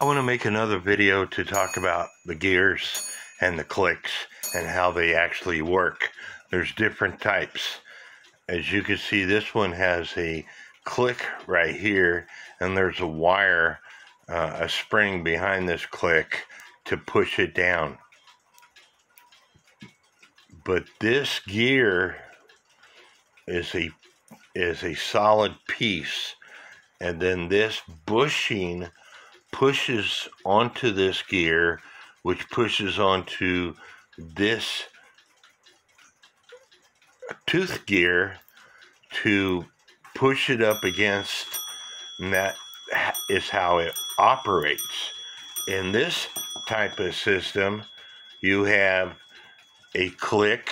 I want to make another video to talk about the gears and the clicks and how they actually work. There's different types. As you can see, this one has a click right here, and there's a wire, uh, a spring behind this click to push it down. But this gear is a is a solid piece, and then this bushing pushes onto this gear, which pushes onto this tooth gear to push it up against, and that is how it operates. In this type of system, you have a click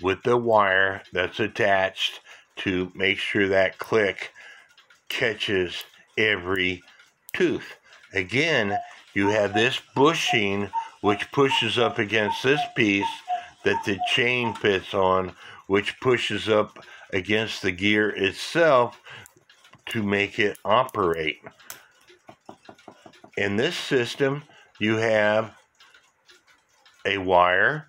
with the wire that's attached to make sure that click catches every tooth. Again, you have this bushing which pushes up against this piece that the chain fits on, which pushes up against the gear itself to make it operate. In this system, you have a wire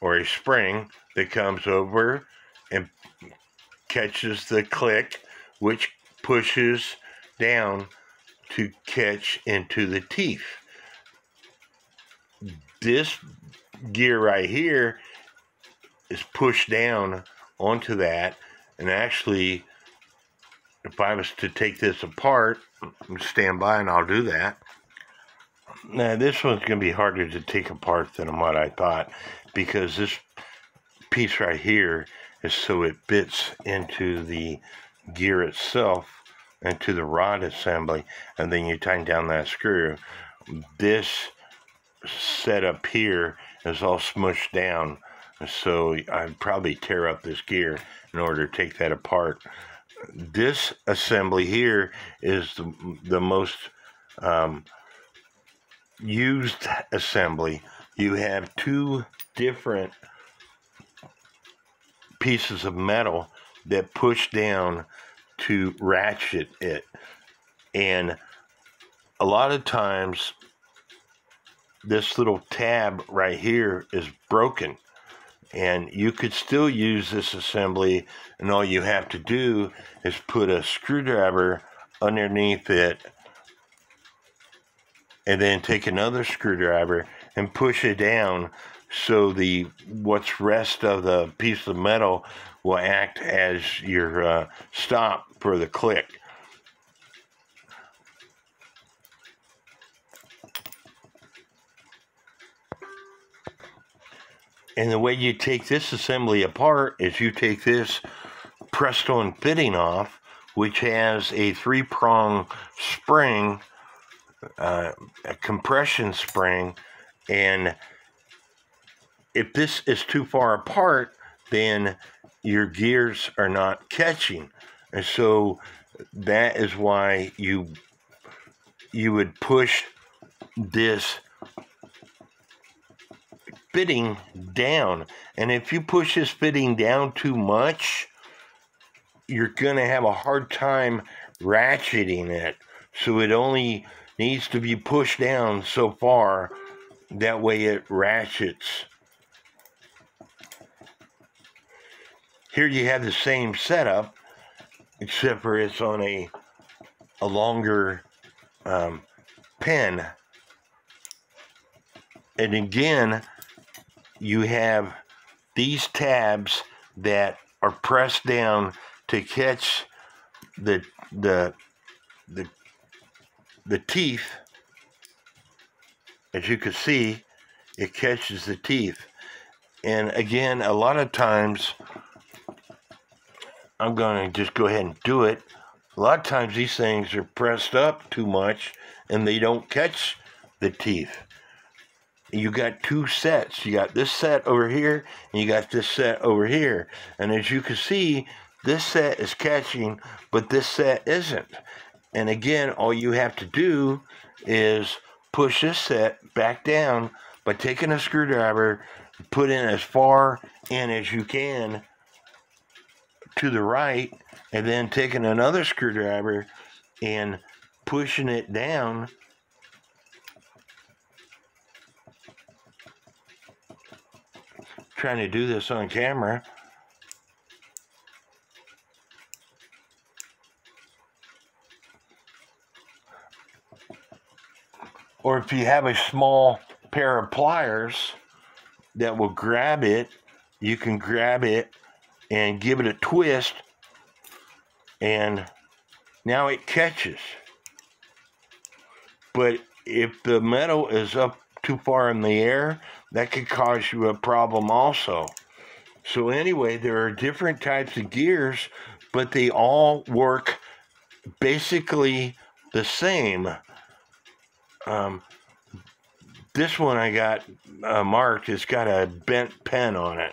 or a spring that comes over and catches the click, which pushes down to catch into the teeth. This gear right here is pushed down onto that, and actually, if I was to take this apart, stand by and I'll do that. Now, this one's going to be harder to take apart than what I thought because this piece right here is so it fits into the gear itself into the rod assembly and then you tighten down that screw. This setup here is all smushed down so I'd probably tear up this gear in order to take that apart. This assembly here is the, the most um, used assembly. You have two different pieces of metal that push down to ratchet it. And a lot of times, this little tab right here is broken. And you could still use this assembly, and all you have to do is put a screwdriver underneath it, and then take another screwdriver and push it down so the what's rest of the piece of metal will act as your uh, stop for the click. And the way you take this assembly apart is you take this pressed on fitting off, which has a three prong spring, uh, a compression spring, and if this is too far apart, then your gears are not catching. And so that is why you you would push this fitting down. And if you push this fitting down too much, you're going to have a hard time ratcheting it. So it only needs to be pushed down so far. That way it ratchets Here you have the same setup, except for it's on a a longer um, pin. And again, you have these tabs that are pressed down to catch the the the the teeth. As you can see, it catches the teeth. And again, a lot of times I'm going to just go ahead and do it. A lot of times these things are pressed up too much and they don't catch the teeth. You got two sets. You got this set over here and you got this set over here. And as you can see, this set is catching, but this set isn't. And again, all you have to do is push this set back down by taking a screwdriver, put in as far in as you can to the right and then taking another screwdriver and pushing it down. Trying to do this on camera. Or if you have a small pair of pliers that will grab it you can grab it and give it a twist, and now it catches. But if the metal is up too far in the air, that could cause you a problem also. So, anyway, there are different types of gears, but they all work basically the same. Um, this one I got uh, marked, it's got a bent pen on it.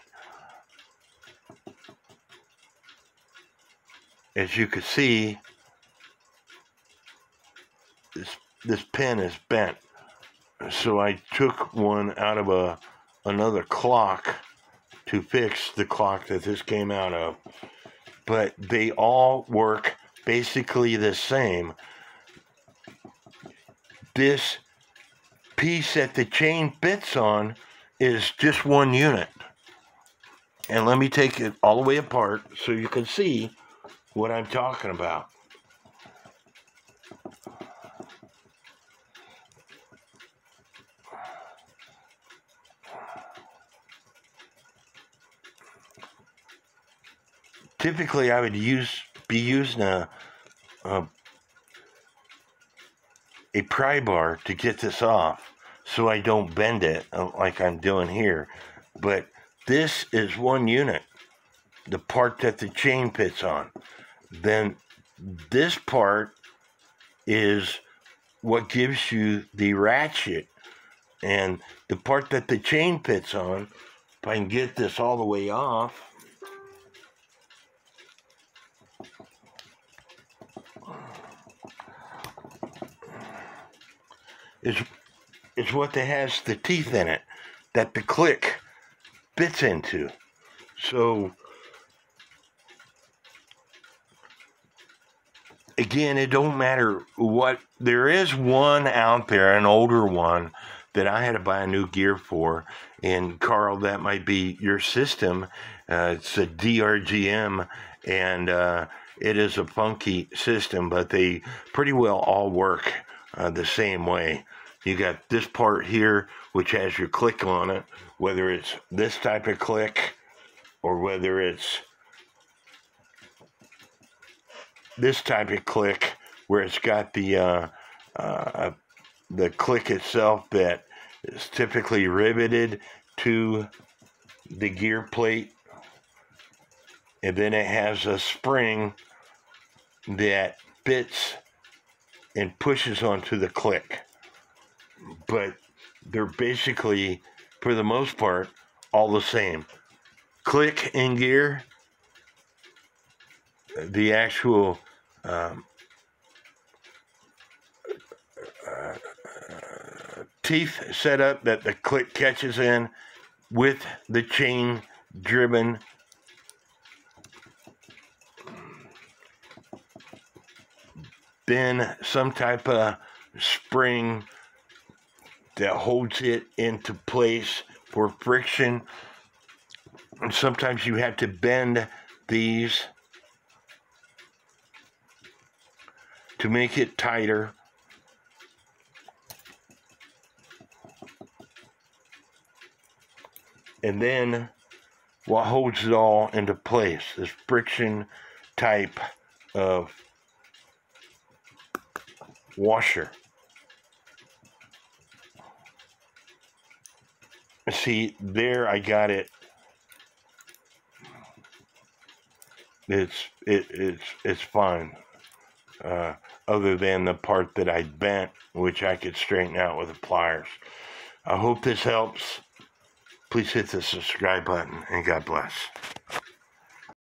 As you can see, this, this pen is bent. So I took one out of a another clock to fix the clock that this came out of. But they all work basically the same. This piece that the chain fits on is just one unit. And let me take it all the way apart so you can see what I'm talking about. Typically, I would use be using a, a a pry bar to get this off so I don't bend it uh, like I'm doing here. But this is one unit, the part that the chain fits on. Then this part is what gives you the ratchet. And the part that the chain fits on, if I can get this all the way off, is is what that has the teeth in it that the click fits into. So again, it don't matter what there is one out there, an older one that I had to buy a new gear for. And Carl, that might be your system. Uh, it's a DRGM, and uh, it is a funky system, but they pretty well all work uh, the same way. You got this part here, which has your click on it, whether it's this type of click or whether it's this type of click where it's got the uh, uh, the click itself that is typically riveted to the gear plate. And then it has a spring that fits and pushes onto the click. But they're basically for the most part all the same. Click in gear the actual um, uh, teeth setup that the click catches in with the chain driven. Then some type of spring that holds it into place for friction. And sometimes you have to bend these to make it tighter. And then what holds it all into place this friction type of washer. See there I got it. It's it, it's it's fine uh, other than the part that I bent which I could straighten out with the pliers. I hope this helps. Please hit the subscribe button and God bless